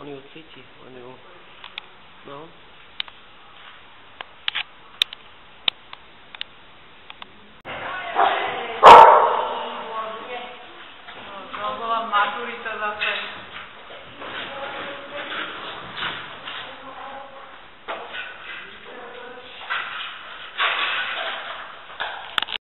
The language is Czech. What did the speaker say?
Oni ho cítí, oni ho... no. maturita zase.